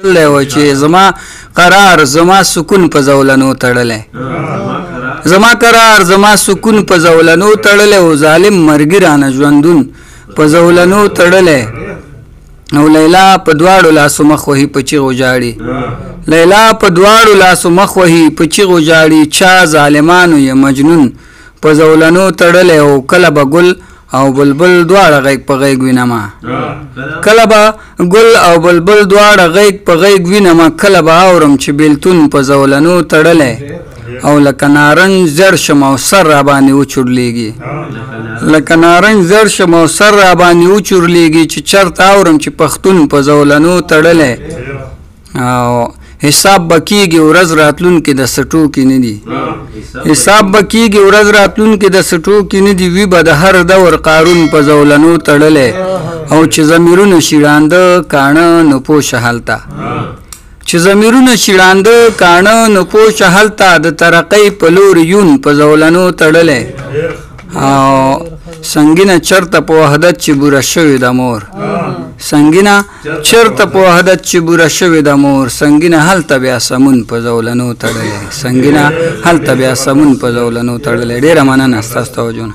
تړلی و چې زما قرار زما سکون په زولنو تړلی زما قرار زما سکون په زولنو تړلی او ظالم مرګي رانه ژوندون په زولنو تړلی او لیلا په دواړو لاسو مخ وهي په چیغو جاړي لیلا په دواړو لاسو مخ وهي په چیغو جاړي چا ظالمانو یې مجنون په زولنو تړلی او کله به ګل او بلبل دواړه غیږ په غیږ وینمه کله به ګل او بلبل دواړه غیږ په غیږ وینمه کله به اورم چې بیلتون په زولنو تړلی او لکه نارنج زړ شم او سر را باندې وچورلېږي لکه نارنج زړ شم او سر را باندې وچورلېږي چې چرته اورم چې پښتون په زولنو تړلی او حساب بکیږي ورځ راتلون کې د سټو کې نه دي حساب بکیږي ورځ راتلون کې د سټو کې نه دي وی به د هر دور قارون په زولنو تړلې او چې زمیرونه شیړاند کانه نو پوه شهلتا چې زمیرونه شیړاند کانه نو پوه شهلتا د ترقې په لور یون په زولنو تړلې او سنگینه چرته په وحدت چې بوره شوی د مور سنگینه چرته پوه ده چې بوره شوې ده مور سنګینه هلته بیا سمون په زولنو تړلی سنګینه هلته بیا سمون په زولنو تړلی ډېره مننه ستاسو توجه نه